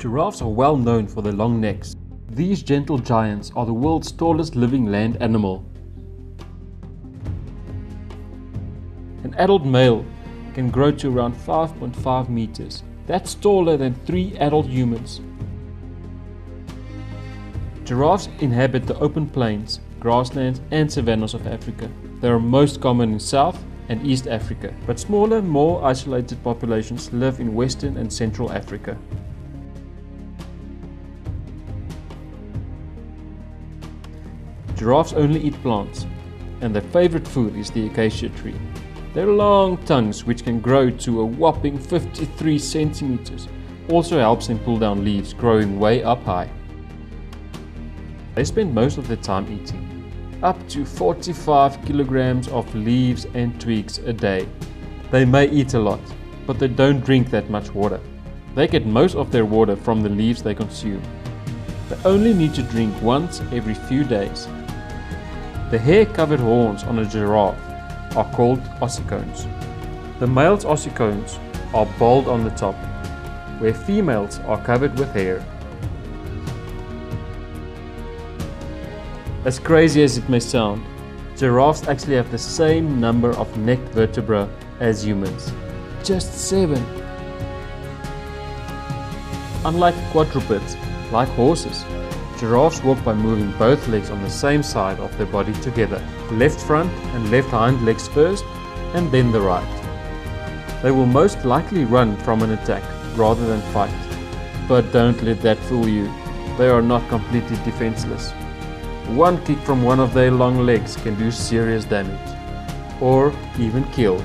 Giraffes are well known for their long necks. These gentle giants are the world's tallest living land animal. An adult male can grow to around 5.5 meters. That's taller than three adult humans. Giraffes inhabit the open plains, grasslands and savannas of Africa. They are most common in South and East Africa, but smaller, more isolated populations live in Western and Central Africa. Giraffes only eat plants, and their favorite food is the acacia tree. Their long tongues, which can grow to a whopping 53 centimeters, also helps them pull down leaves growing way up high. They spend most of their time eating, up to 45 kilograms of leaves and twigs a day. They may eat a lot, but they don't drink that much water. They get most of their water from the leaves they consume. They only need to drink once every few days. The hair-covered horns on a giraffe are called ossicones. The male's ossicones are bald on the top, where females are covered with hair. As crazy as it may sound, giraffes actually have the same number of neck vertebrae as humans. Just seven. Unlike quadrupeds, like horses, giraffes walk by moving both legs on the same side of their body together. Left front and left hind legs first, and then the right. They will most likely run from an attack rather than fight. But don't let that fool you. They are not completely defenseless. One kick from one of their long legs can do serious damage, or even kill.